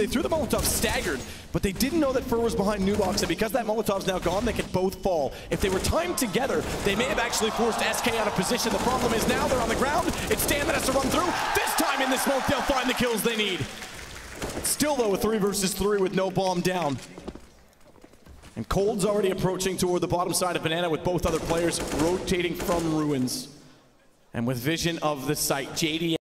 They threw the Molotov staggered, but they didn't know that fer was behind Nubox, and because that Molotov's now gone, they could both fall. If they were timed together, they may have actually forced SK out of position. The problem is now they're on the ground. It's Dan that has to run through. This time in the smoke, they'll find the kills they need. Still, though, a three versus three with no bomb down. And Cold's already approaching toward the bottom side of Banana with both other players rotating from ruins. And with vision of the site, JD